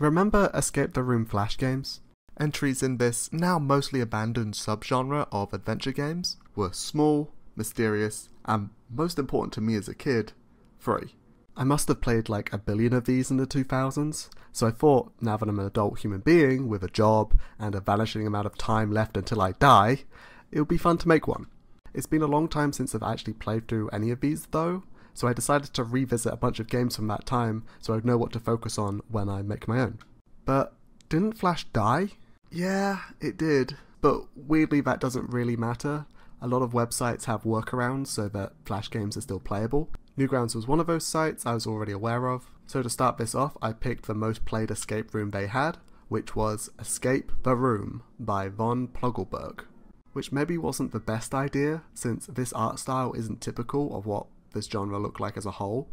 Remember Escape the Room Flash games? Entries in this now mostly abandoned subgenre of adventure games were small, mysterious, and most important to me as a kid, free. I must have played like a billion of these in the 2000s, so I thought now that I'm an adult human being with a job and a vanishing amount of time left until I die, it would be fun to make one. It's been a long time since I've actually played through any of these though, so I decided to revisit a bunch of games from that time so I'd know what to focus on when I make my own. But didn't Flash die? Yeah, it did, but weirdly that doesn't really matter. A lot of websites have workarounds so that Flash games are still playable. Newgrounds was one of those sites I was already aware of, so to start this off I picked the most played escape room they had, which was Escape the Room by Von Ploeglebergh. Which maybe wasn't the best idea, since this art style isn't typical of what this genre looked like as a whole.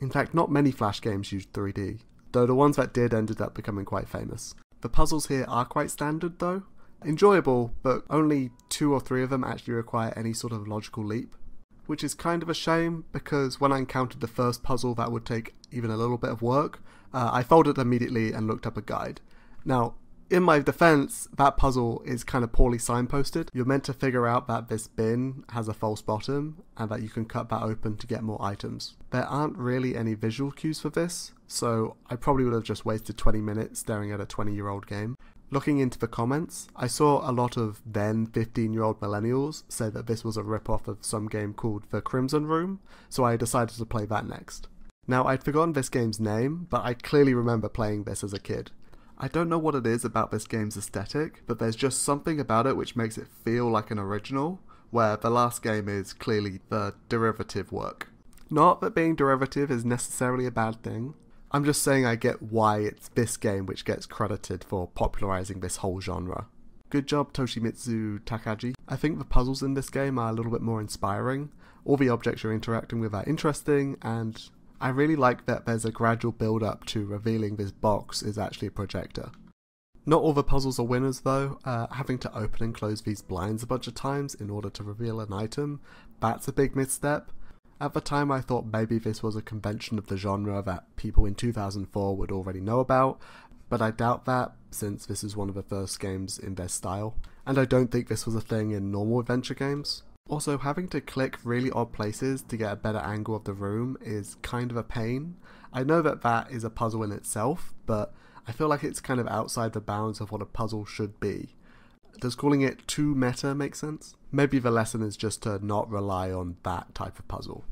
In fact, not many Flash games used 3D, though the ones that did ended up becoming quite famous. The puzzles here are quite standard though, enjoyable, but only two or three of them actually require any sort of logical leap. Which is kind of a shame because when I encountered the first puzzle that would take even a little bit of work, uh, I folded immediately and looked up a guide. Now, in my defense, that puzzle is kind of poorly signposted. You're meant to figure out that this bin has a false bottom and that you can cut that open to get more items. There aren't really any visual cues for this, so I probably would have just wasted 20 minutes staring at a 20 year old game. Looking into the comments, I saw a lot of then 15 year old millennials say that this was a rip off of some game called The Crimson Room, so I decided to play that next. Now, I'd forgotten this game's name, but I clearly remember playing this as a kid. I don't know what it is about this game's aesthetic, but there's just something about it which makes it feel like an original, where the last game is clearly the derivative work. Not that being derivative is necessarily a bad thing. I'm just saying I get why it's this game which gets credited for popularizing this whole genre. Good job Toshimitsu Takagi. I think the puzzles in this game are a little bit more inspiring. All the objects you're interacting with are interesting, and I really like that there's a gradual build up to revealing this box is actually a projector. Not all the puzzles are winners though, uh, having to open and close these blinds a bunch of times in order to reveal an item, that's a big misstep. At the time I thought maybe this was a convention of the genre that people in 2004 would already know about, but I doubt that since this is one of the first games in their style, and I don't think this was a thing in normal adventure games. Also, having to click really odd places to get a better angle of the room is kind of a pain. I know that that is a puzzle in itself, but I feel like it's kind of outside the bounds of what a puzzle should be. Does calling it too meta make sense? Maybe the lesson is just to not rely on that type of puzzle.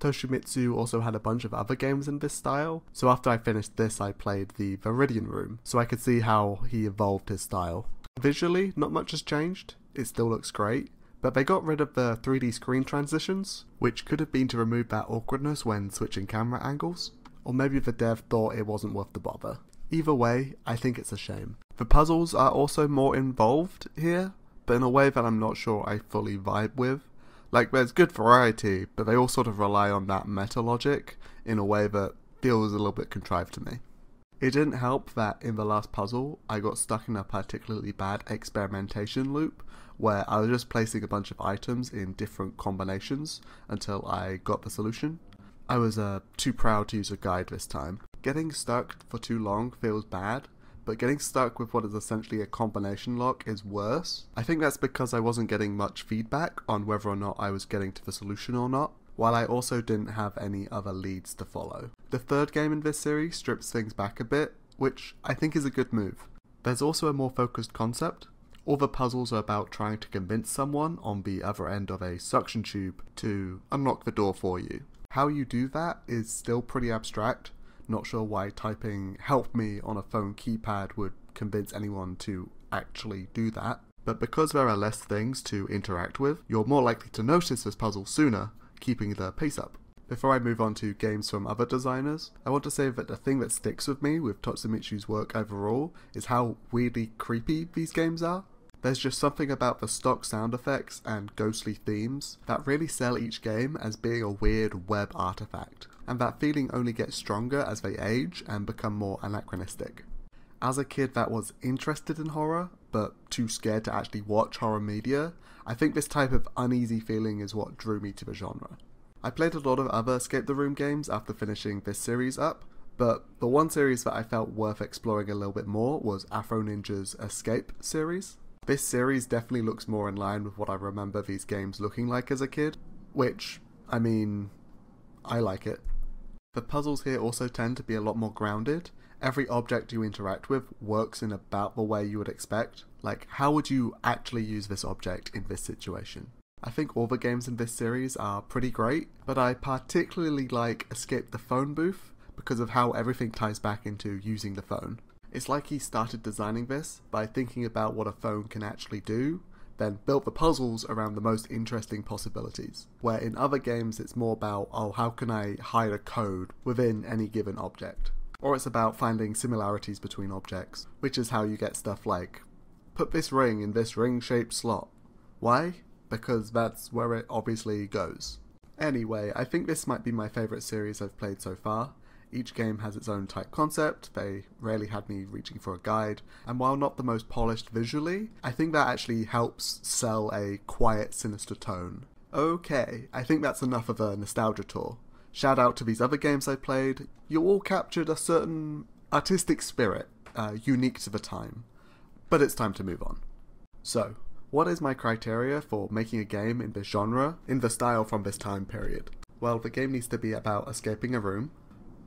Toshimitsu also had a bunch of other games in this style, so after I finished this I played the Viridian Room, so I could see how he evolved his style. Visually, not much has changed, it still looks great, but they got rid of the 3D screen transitions, which could have been to remove that awkwardness when switching camera angles, or maybe the dev thought it wasn't worth the bother. Either way, I think it's a shame. The puzzles are also more involved here, but in a way that I'm not sure I fully vibe with. Like, there's good variety, but they all sort of rely on that meta logic in a way that feels a little bit contrived to me. It didn't help that in the last puzzle, I got stuck in a particularly bad experimentation loop where I was just placing a bunch of items in different combinations until I got the solution. I was uh, too proud to use a guide this time. Getting stuck for too long feels bad, but getting stuck with what is essentially a combination lock is worse. I think that's because I wasn't getting much feedback on whether or not I was getting to the solution or not, while I also didn't have any other leads to follow. The third game in this series strips things back a bit, which I think is a good move. There's also a more focused concept, all the puzzles are about trying to convince someone on the other end of a suction tube to unlock the door for you. How you do that is still pretty abstract. Not sure why typing help me on a phone keypad would convince anyone to actually do that. But because there are less things to interact with, you're more likely to notice this puzzle sooner, keeping the pace up. Before I move on to games from other designers, I want to say that the thing that sticks with me with Toshimitsu's work overall is how weirdly creepy these games are. There's just something about the stock sound effects and ghostly themes that really sell each game as being a weird web artifact, and that feeling only gets stronger as they age and become more anachronistic. As a kid that was interested in horror, but too scared to actually watch horror media, I think this type of uneasy feeling is what drew me to the genre. I played a lot of other Escape the Room games after finishing this series up, But the one series that I felt worth exploring a little bit more was Afro Ninja's Escape series. This series definitely looks more in line with what I remember these games looking like as a kid, which, I mean, I like it. The puzzles here also tend to be a lot more grounded. Every object you interact with works in about the way you would expect. Like, how would you actually use this object in this situation? I think all the games in this series are pretty great, but I particularly like Escape the Phone Booth because of how everything ties back into using the phone. It's like he started designing this by thinking about what a phone can actually do, then built the puzzles around the most interesting possibilities. Where in other games it's more about, oh, how can I hide a code within any given object? Or it's about finding similarities between objects, which is how you get stuff like, put this ring in this ring shaped slot. Why? because that's where it obviously goes. Anyway, I think this might be my favourite series I've played so far. Each game has its own tight concept, they rarely had me reaching for a guide, and while not the most polished visually, I think that actually helps sell a quiet, sinister tone. Okay, I think that's enough of a nostalgia tour. Shout out to these other games I played, you all captured a certain artistic spirit, uh, unique to the time. But it's time to move on. So, what is my criteria for making a game in this genre, in the style from this time period? Well, the game needs to be about escaping a room.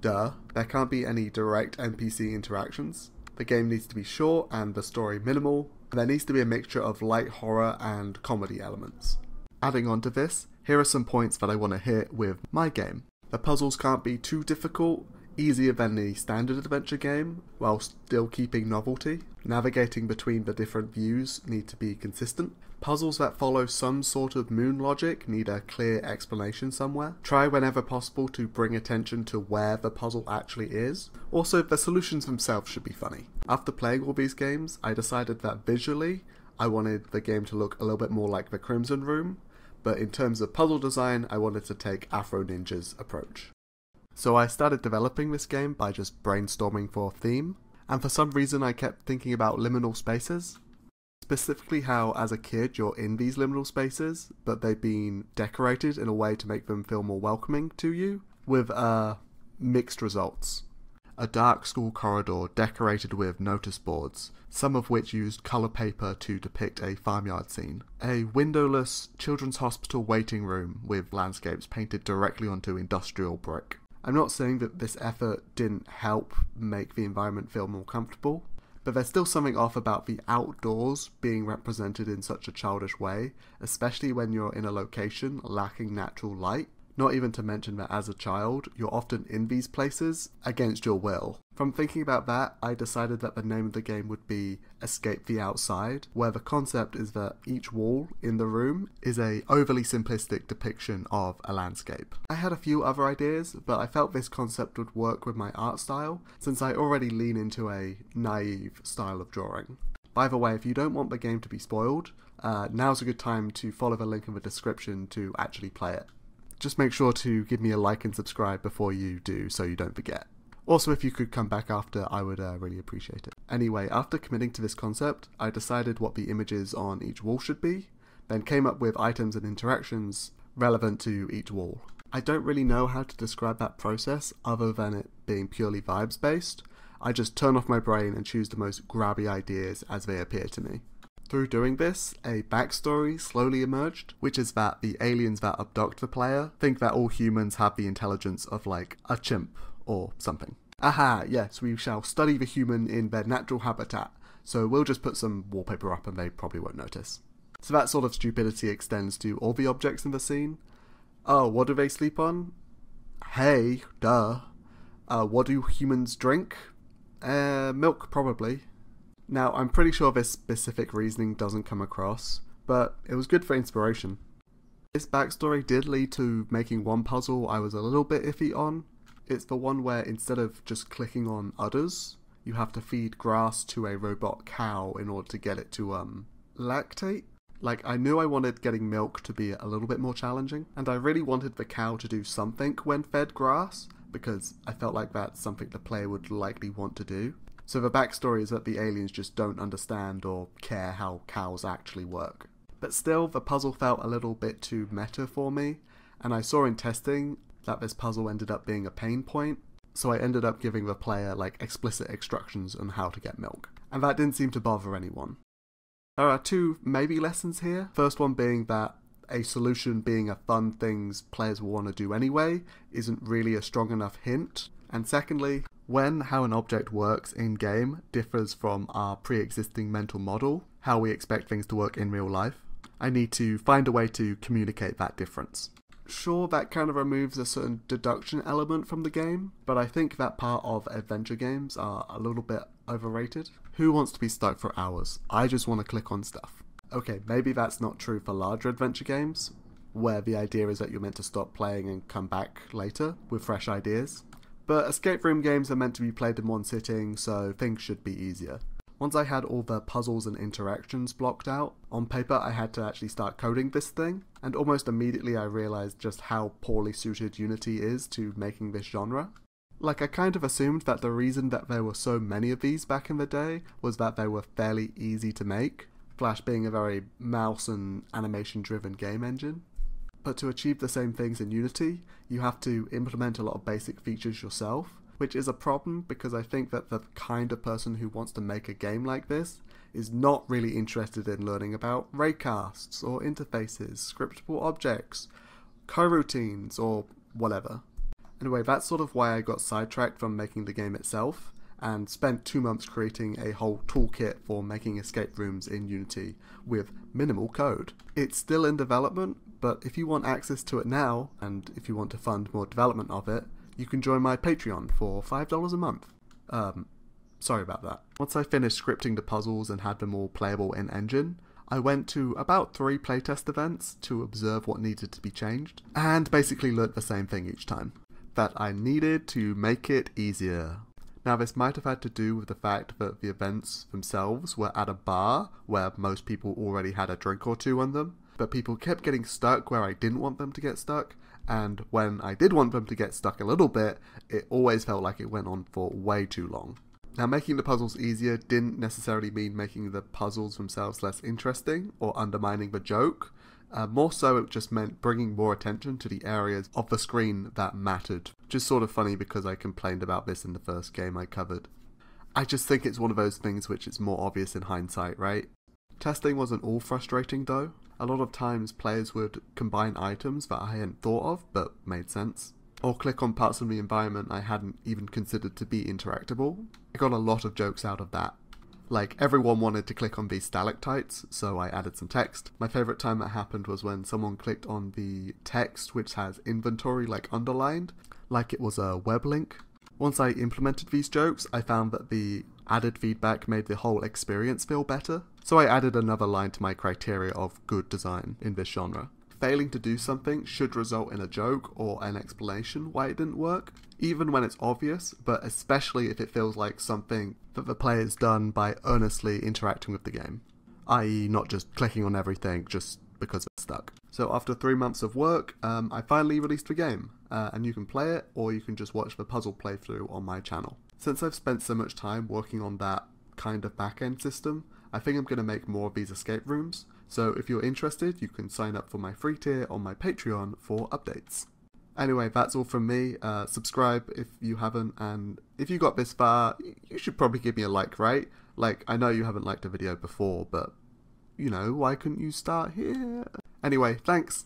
Duh. There can't be any direct NPC interactions. The game needs to be short and the story minimal. There needs to be a mixture of light horror and comedy elements. Adding on to this, here are some points that I want to hit with my game. The puzzles can't be too difficult, easier than the standard adventure game while still keeping novelty. Navigating between the different views need to be consistent. Puzzles that follow some sort of moon logic need a clear explanation somewhere. Try whenever possible to bring attention to where the puzzle actually is. Also, the solutions themselves should be funny. After playing all these games, I decided that visually, I wanted the game to look a little bit more like the Crimson Room, but in terms of puzzle design, I wanted to take Afro Ninja's approach. So I started developing this game by just brainstorming for a theme, and for some reason I kept thinking about liminal spaces. Specifically how as a kid you're in these liminal spaces, but they've been decorated in a way to make them feel more welcoming to you, with uh, mixed results. A dark school corridor decorated with notice boards, some of which used colour paper to depict a farmyard scene. A windowless children's hospital waiting room with landscapes painted directly onto industrial brick. I'm not saying that this effort didn't help make the environment feel more comfortable, but there's still something off about the outdoors being represented in such a childish way, especially when you're in a location lacking natural light. Not even to mention that as a child, you're often in these places against your will. From thinking about that, I decided that the name of the game would be Escape the Outside, where the concept is that each wall in the room is a overly simplistic depiction of a landscape. I had a few other ideas, but I felt this concept would work with my art style, since I already lean into a naive style of drawing. By the way, if you don't want the game to be spoiled, uh, now's a good time to follow the link in the description to actually play it. Just make sure to give me a like and subscribe before you do so you don't forget. Also, if you could come back after, I would uh, really appreciate it. Anyway, after committing to this concept, I decided what the images on each wall should be, then came up with items and interactions relevant to each wall. I don't really know how to describe that process other than it being purely vibes based. I just turn off my brain and choose the most grabby ideas as they appear to me. Through doing this, a backstory slowly emerged, which is that the aliens that abduct the player think that all humans have the intelligence of like a chimp or something. Aha, yes, we shall study the human in their natural habitat, so we'll just put some wallpaper up and they probably won't notice. So that sort of stupidity extends to all the objects in the scene. Oh, what do they sleep on? Hay, duh. Uh, what do humans drink? Uh, milk, probably. Now, I'm pretty sure this specific reasoning doesn't come across, but it was good for inspiration. This backstory did lead to making one puzzle I was a little bit iffy on. It's the one where instead of just clicking on udders, you have to feed grass to a robot cow in order to get it to, um, lactate? Like, I knew I wanted getting milk to be a little bit more challenging, and I really wanted the cow to do something when fed grass, because I felt like that's something the player would likely want to do. So the backstory is that the aliens just don't understand or care how cows actually work. But still, the puzzle felt a little bit too meta for me, and I saw in testing that this puzzle ended up being a pain point. so I ended up giving the player like explicit instructions on how to get milk. And that didn't seem to bother anyone. There are two maybe lessons here. First one being that a solution being a fun things players will want to do anyway isn't really a strong enough hint. And secondly, when how an object works in game differs from our pre existing mental model, how we expect things to work in real life, I need to find a way to communicate that difference. Sure, that kind of removes a certain deduction element from the game, but I think that part of adventure games are a little bit overrated. Who wants to be stuck for hours? I just want to click on stuff. Okay, maybe that's not true for larger adventure games, where the idea is that you're meant to stop playing and come back later with fresh ideas. But escape room games are meant to be played in one sitting, so things should be easier. Once I had all the puzzles and interactions blocked out, on paper I had to actually start coding this thing, and almost immediately I realized just how poorly suited Unity is to making this genre. Like, I kind of assumed that the reason that there were so many of these back in the day was that they were fairly easy to make, Flash being a very mouse and animation driven game engine. But to achieve the same things in Unity, you have to implement a lot of basic features yourself, which is a problem because I think that the kind of person who wants to make a game like this is not really interested in learning about raycasts or interfaces, scriptable objects, coroutines, or whatever. Anyway, that's sort of why I got sidetracked from making the game itself, and spent two months creating a whole toolkit for making escape rooms in Unity with minimal code. It's still in development, but if you want access to it now, and if you want to fund more development of it, you can join my Patreon for $5 a month. Um, sorry about that. Once I finished scripting the puzzles and had them all playable in Engine, I went to about three playtest events to observe what needed to be changed, and basically learnt the same thing each time. That I needed to make it easier. Now, this might have had to do with the fact that the events themselves were at a bar where most people already had a drink or two on them, but people kept getting stuck where I didn't want them to get stuck, and when I did want them to get stuck a little bit, it always felt like it went on for way too long. Now, making the puzzles easier didn't necessarily mean making the puzzles themselves less interesting or undermining the joke, uh, more so, it just meant bringing more attention to the areas of the screen that mattered. Just sort of funny because I complained about this in the first game I covered. I just think it's one of those things which is more obvious in hindsight, right? Testing wasn't all frustrating though. A lot of times players would combine items that I hadn't thought of but made sense, or click on parts of the environment I hadn't even considered to be interactable. I got a lot of jokes out of that, like, everyone wanted to click on these stalactites, so I added some text. My favorite time that happened was when someone clicked on the text which has inventory, like, underlined, like it was a web link. Once I implemented these jokes, I found that the added feedback made the whole experience feel better. So I added another line to my criteria of good design in this genre failing to do something should result in a joke or an explanation why it didn't work, even when it's obvious, but especially if it feels like something that the player's done by earnestly interacting with the game, i.e., not just clicking on everything just because it's stuck. So after three months of work, um, I finally released the game, uh, and you can play it or you can just watch the puzzle playthrough on my channel. Since I've spent so much time working on that kind of back-end system, I think I'm going to make more of these escape rooms, so if you're interested, you can sign up for my free tier on my Patreon for updates. Anyway, that's all from me. Uh, subscribe if you haven't, and if you got this far, you should probably give me a like, right? Like, I know you haven't liked a video before, but, you know, why couldn't you start here? Anyway, thanks.